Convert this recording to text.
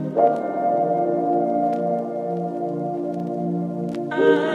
I ah.